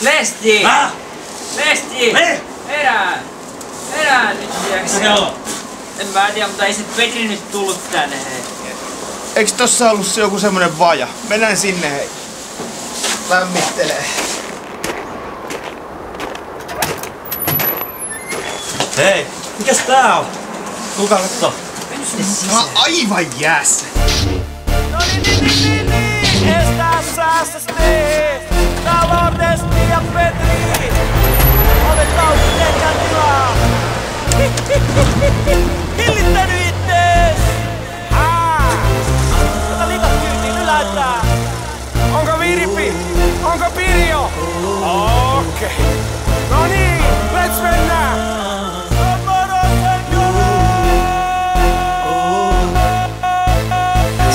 Lesti! Häh? Lesti! Me? Herää! Herää nyt jaksa. kello? En mä tiedä, mutta ei se Petri nyt tullut tänne hei. Eiks tossa ollut se joku semmonen vaja? Mennään sinne hei. Lämmittelee. Hei, mikäs tää on? Kuka katso? Mä oon aivan jäässä. No niin, niin, niin, niin, niin. Estää säästösti. Ylätään. Onko Virpi? Onko Pirjo? Okei. Okay. No niin, let's mennä.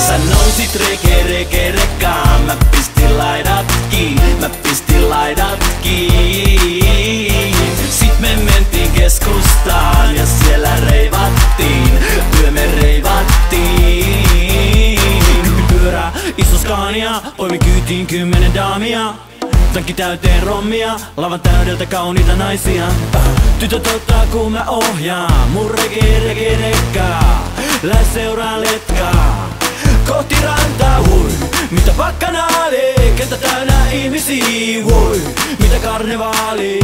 Sä nousit reke reke rekkaan Mä pistin laidat Scania Poimin kyytiin kymmenen daamia. Tankki täyteen rommia, lavan täydeltä kauniita naisia. Tytöt ottaa kun mä ohjaan, mun rege rege rekkaa Lähes seuraa letkaa, kohti rantaa hui. Mitä bakkanaali, kenttä täynnä ihmisiä voi Mitä karnevaali,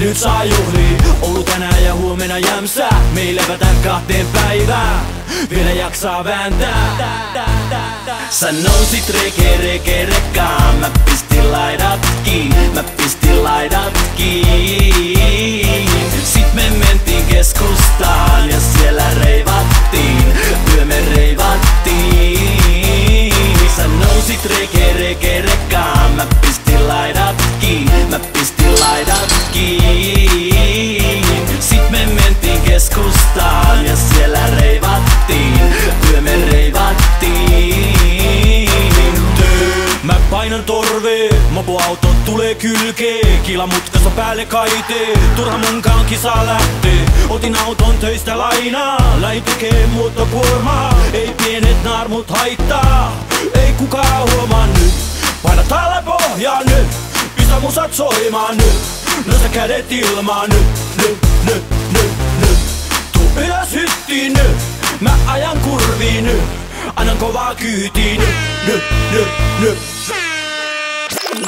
nyt saa juhli Oulu tänään ja huomenna jämsä. Me ei levätä kahteen päivään. Vielä jaksaa vääntää. Sä nousit reke reke Mä painan torvee, mopoautot tulee kylkee Kila mutkassa päälle kaitee, turha munkaan kisa lähtee. Otin auton töistä lainaa, lähin tekee muuttokuormaa. Ei pienet naarmut haittaa, ei kukaan huomaa nyt. Paina täällä pohjaa nyt, pistä musat soimaan nyt. Nosta kädet ilmaan nyt, nyt, nyt, nyt, nyt. Tuu ylös hyttiin nyt, mä ajan kurviin nyt. Annan kovaa kyytiin nyt, nyt, nyt, nyt Sä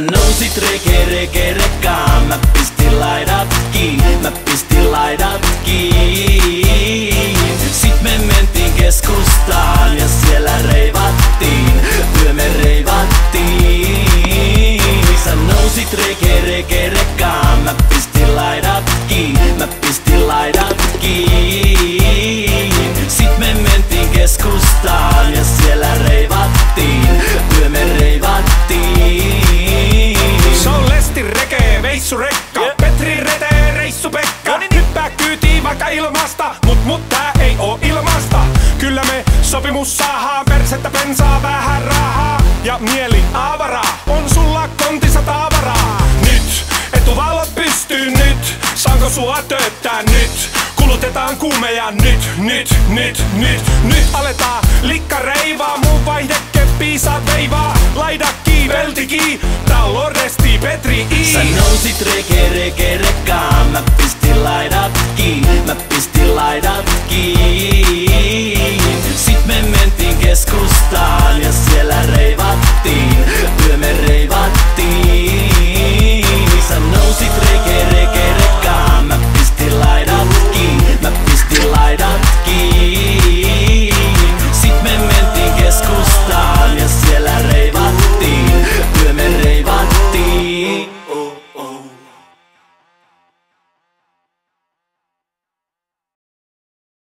nousit reke reke rekkaan. Mä pistin laidat kiinni Mä pistin laidat kiinni Mä pistin laidat kiinni. Sit me mentiin keskustaan Ja siellä reivattiin. Työ me reivattiin. Se on Lesti Reke, veissu rekka. Petri Rete, reissu Pekka. Hyppää kyytiin vaikka ilmasta Mut mut tää ei oo ilmasta. Kyllä me sopimus saadaan Persettä pensaa vähän rahaa Ja mieli avaraa Kulutetaan kuumeja nyt, nyt, nyt, nyt. Nyt aletaan likka reivaa Muu vaihdekeppi saa veivaa. Laida kiiveltiki Tää on Loresti Petri I. Sä nousit reke reke rekkaan Mä pistin laidat kiinni Mä pistin laidat kiinni